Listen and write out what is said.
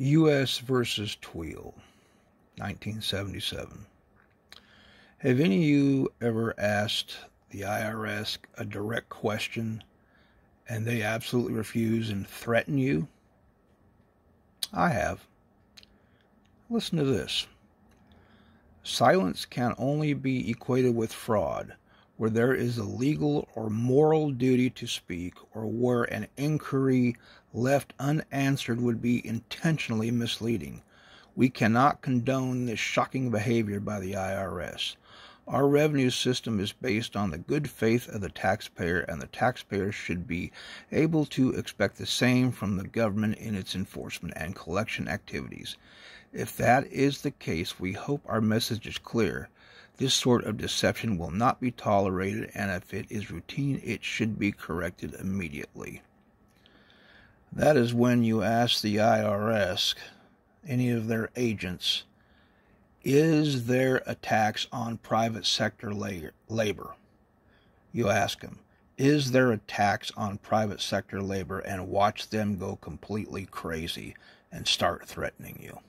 U.S. versus Tweel, 1977. Have any of you ever asked the IRS a direct question and they absolutely refuse and threaten you? I have. Listen to this. Silence can only be equated with fraud where there is a legal or moral duty to speak, or where an inquiry left unanswered would be intentionally misleading. We cannot condone this shocking behavior by the IRS. Our revenue system is based on the good faith of the taxpayer, and the taxpayer should be able to expect the same from the government in its enforcement and collection activities. If that is the case, we hope our message is clear. This sort of deception will not be tolerated, and if it is routine, it should be corrected immediately. That is when you ask the IRS, any of their agents, is there a tax on private sector labor? You ask them, is there a tax on private sector labor? And watch them go completely crazy and start threatening you.